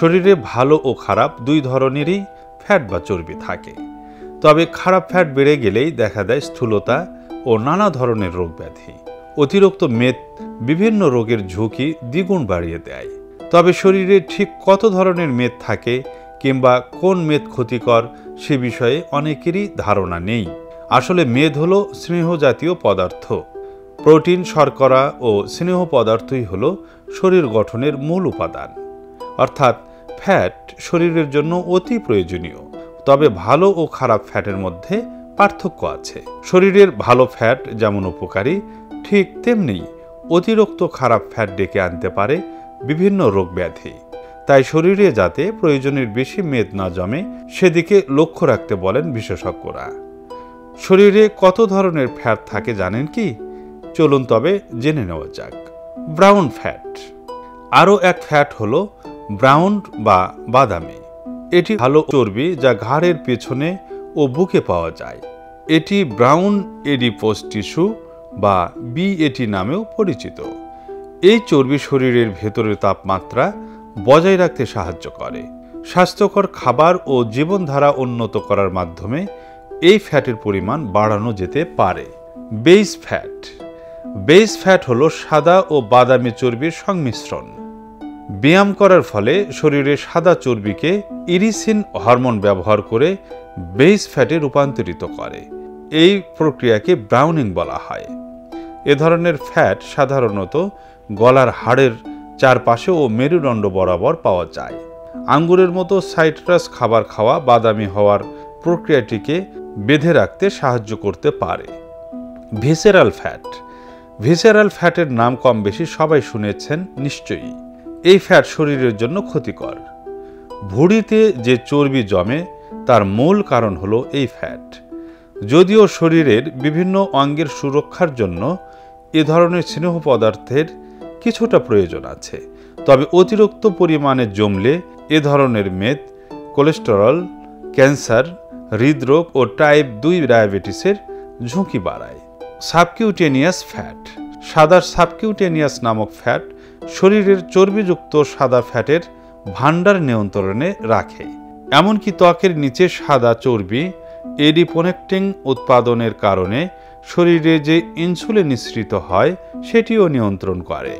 শরীরে ভালো ও খারাপ দুই ধরনেরই ফ্যাট বা চর্বি থাকে। তবে খারাপ ফ্যাট বেড়ে গেলেই দেখা দেয় স্থূলতা ও নানা ধরনের রোগ ব্যাধি। অতিরিক্ত মেদ বিভিন্ন রোগের ঝুঁকি দ্বিগুণ বাড়িয়ে দেয়। তবে শরীরে ঠিক কত ধরনের মেদ থাকে কিংবা কোন মেদ ক্ষতিকর সে বিষয়ে অনেকেরই ধারণা নেই। আসলে মেদ হল স্নেহ জাতীয় পদার্থ। প্রোটিন, শর্করা ও স্নেহ পদার্থই হল শরীর গঠনের মূল উপাদান। অর্থাৎ ফ্যাট শরীরের জন্য অতি প্রয়োজনীয়। তবে ভালো ও খারাপ ফ্যাটের মধ্যে পার্থক্য আছে। শরীরের ভালো ফ্যাট যেমন উপকারী, ঠিক তেমনি অতিরিক্ত খারাপ ফ্যাট ডেকে আনতে পারে বিভিন্ন রোগ ব্যাধি। তাই শরীরে যাতে প্রয়োজনের বেশি মেদ না জমে, সেদিকে লক্ষ্য রাখতে বলেন বিশেষজ্ঞরা। শরীরে কত ধরনের ফ্যাট থাকে জানেন কি? চলুন তবে জেনে নেওয়া যাক। Brown fat. আরও এক ফ্যাট হল ব্রাউন বা বাদামি। এটি ভালো চর্বি যা ঘাড়ের পেছনে ও বুকে পাওয়া যায়। এটি ব্রাউন এডিপোস টিস্যু বা বিএটি নামেও পরিচিত। এই চর্বি শরীরের ভেতরের তাপমাত্রা বজায় রাখতে সাহায্য করে। স্বাস্থ্যকর খাবার ও জীবনধারা উন্নত করার মাধ্যমে এই ফ্যাটের পরিমাণ বাড়ানো যেতে পারে। Base fat. বেইস ফ্যাট হলো সাদা ও বাদামি চর্বির সংমিশ্রণ। ব্যায়াম করার ফলে শরীরে সাদা চর্বিকে ইরিসিন হরমোন ব্যবহার করে বেইস ফ্যাটে রূপান্তরিত করে। এই প্রক্রিয়াকে ব্রাউনিং বলা হয়। এ ধরনের ফ্যাট সাধারণত গলার হাড়ের চারপাশে ও মেরুদণ্ড বরাবর পাওয়া যায়। আঙ্গুরের মতো সাইট্রাস খাবার খাওয়া বাদামি হওয়ার প্রক্রিয়াটিকে বেঁধে রাখতে সাহায্য করতে পারে। Visceral fat. ভিসেরাল ফ্যাটের নাম কম বেশি সবাই শুনেছেন, নিশ্চয়ই। এই ফ্যাট শরীরের জন্য ক্ষতিকর। ভুঁড়িতে যে চর্বি জমে, তার মূল কারণ হলো এই ফ্যাট। যদিও শরীরের বিভিন্ন অঙ্গের সুরক্ষার জন্য এ ধরনের স্নেহ পদার্থের কিছুটা প্রয়োজন আছে, তবে অতিরিক্ত পরিমাণে জমলে এ ধরনের মেদ, কোলেস্টেরল, ক্যান্সার, হৃদরোগ ও টাইপ দুই ডায়াবেটিসের ঝুঁকি বাড়ায়। Subcutaneous fat. সাদা সাবকিউটেনিয়াস নামক ফ্যাট শরীরের চর্বিযুক্ত সাদা ফ্যাটের ভাণ্ডার নিয়ন্ত্রণে রাখে। এমনকি ত্বকের নিচে সাদা চর্বি, এডিপোনেক্টিং উৎপাদনের কারণে শরীরে যে ইনসুলিন নিঃসৃত হয়, সেটিও নিয়ন্ত্রণ করে।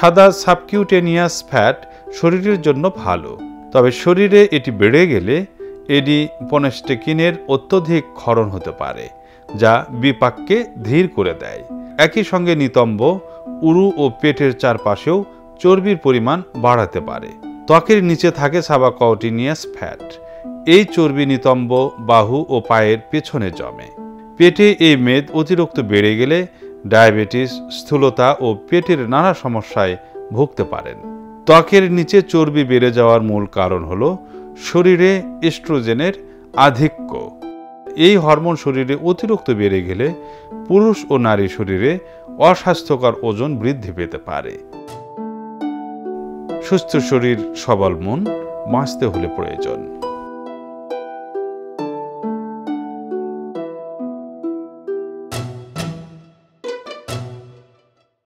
সাদা সাবকিউটেনিয়াস ফ্যাট শরীরের জন্য ভালো। তবে শরীরে এটি বেড়ে গেলে এডি পনেস্টেকিনের অত্যধিক ক্ষরণ হতে পারে। যা বিপাককে ধীর করে দেয়। একই সঙ্গে নিতম্ব, উরু ও পেটের চারপাশেও চর্বির পরিমাণ বাড়াতে পারে। ত্বকের নিচে থাকে সাবাকটিনিয়াস ফ্যাট। এই চর্বি নিতম্ব, বাহু ও পায়ের পেছনে জমে। পেটে এই মেদ অতিরিক্ত বেড়ে গেলে ডায়াবেটিস, স্থূলতা ও পেটের নানা সমস্যায় ভুগতে পারেন। ত্বকের নিচে চর্বি বেড়ে যাওয়ার মূল কারণ হল শরীরে এস্ট্রোজেনের আধিক্য। এই হরমোন শরীরে অতিরিক্ত বেড়ে গেলে পুরুষ ও নারী শরীরে অস্বাস্থ্যকর ওজন বৃদ্ধি পেতে পারে। সুস্থ শরীর, সবল মন, বাঁচতে হলে প্রয়োজন।